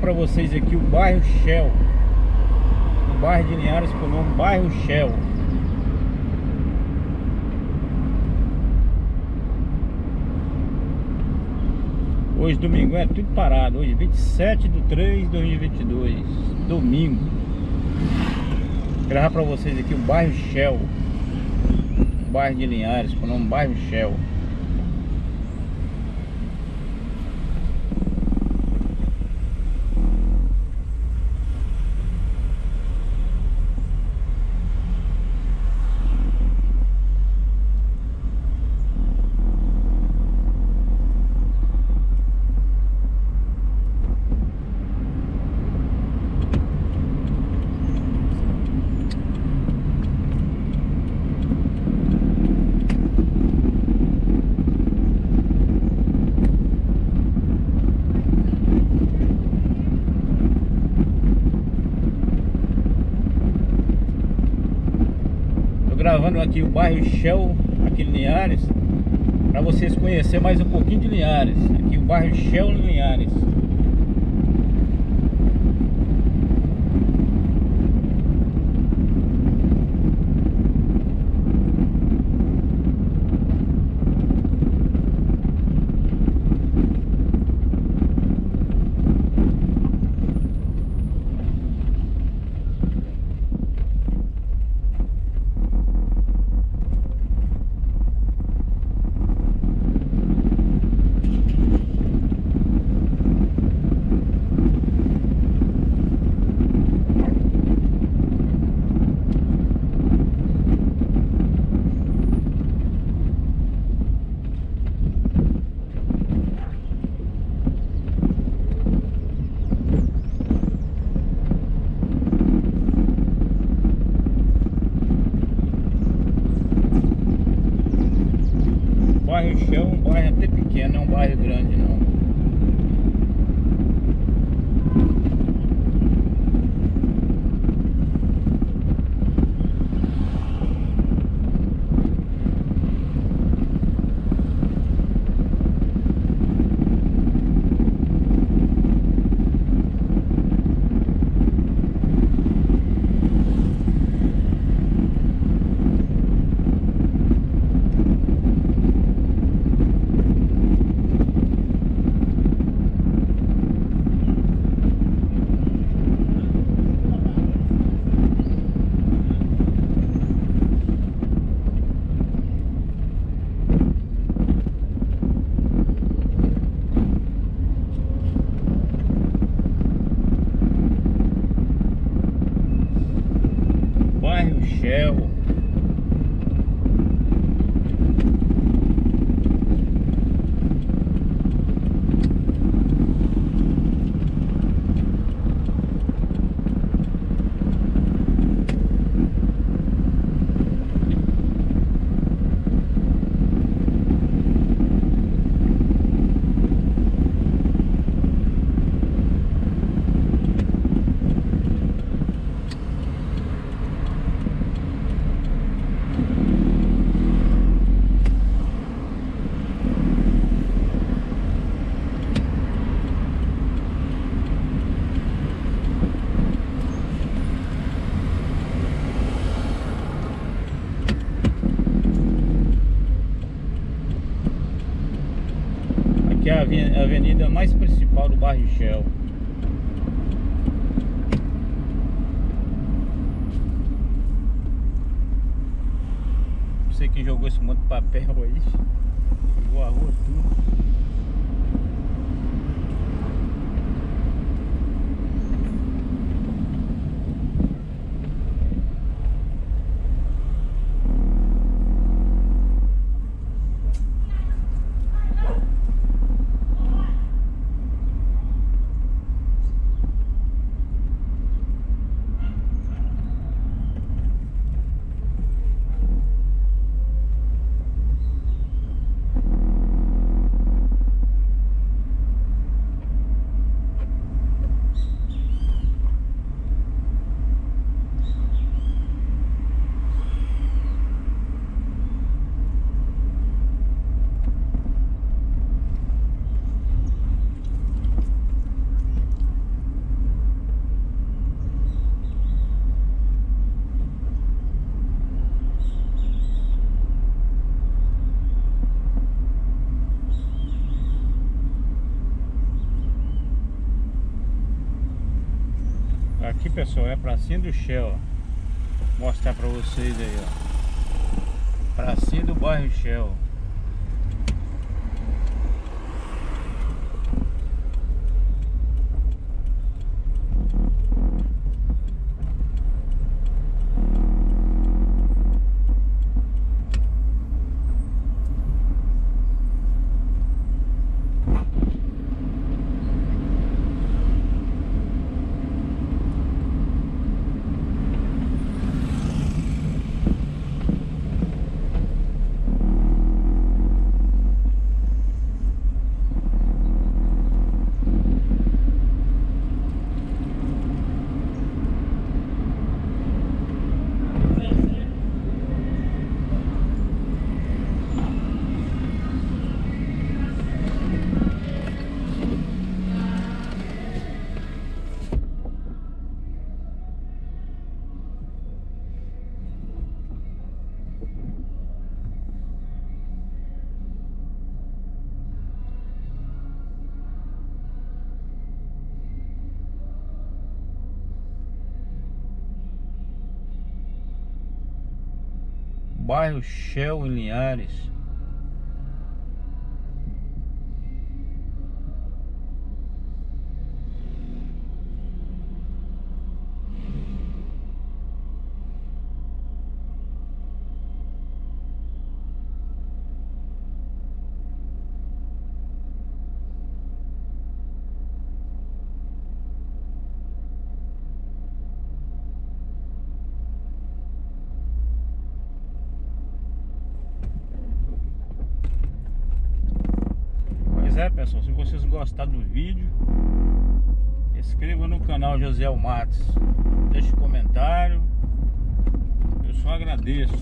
para vocês aqui o bairro Shell. O bairro de Linhares com o nome bairro Shell. Hoje domingo é tudo parado. Hoje 27 de 3 de 2022. Domingo. Gravar para vocês aqui o bairro Shell. O bairro de Linhares com o nome bairro Shell. Gravando aqui o bairro Shell, aqui em Linhares, para vocês conhecerem mais um pouquinho de Linhares. Aqui o bairro Shell Linhares. bairro Shell é um bairro até pequeno, não é um bairro grande não. Bairro Shell. Aqui é a aven- a avenida mais principal do bairro Shell. Você que jogou esse monte de papel aí, jogou a rua tudo. Pessoal, é a pracinha do Shell. Vou mostrar pra vocês aí, ó. Pracinha do bairro Shell. Bairro Shell em Linhares. É pessoal, se vocês gostaram do vídeo Inscreva no canal José Matos Deixe um comentário. Eu só agradeço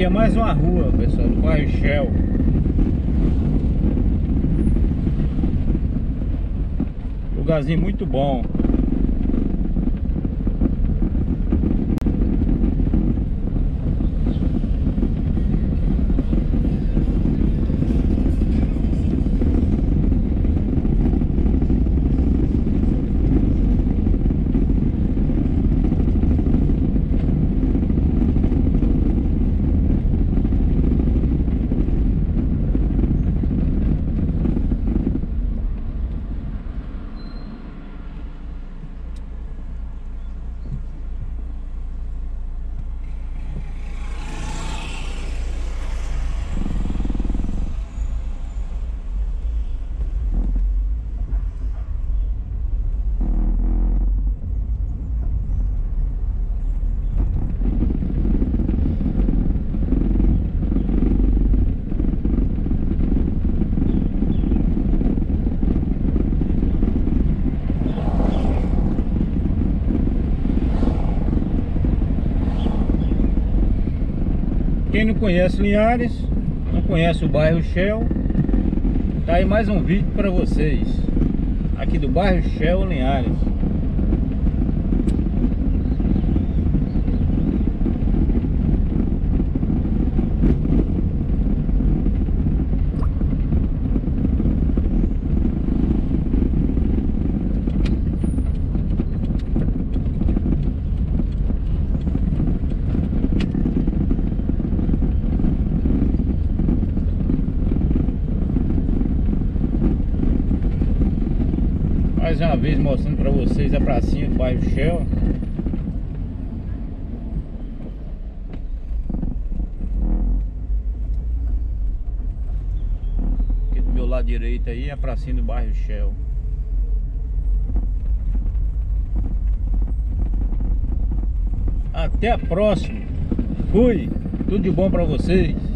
Aqui é mais uma rua, pessoal, do bairro Shell. Lugarzinho muito bom. Quem não conhece Linhares, não conhece o bairro Shell, tá aí mais um vídeo para vocês, aqui do bairro Shell Linhares. Uma vez mostrando pra vocês a pracinha do bairro Shell Aqui do meu lado direito aí é a pracinha do bairro Shell Até a próxima. Fui. Tudo de bom pra vocês.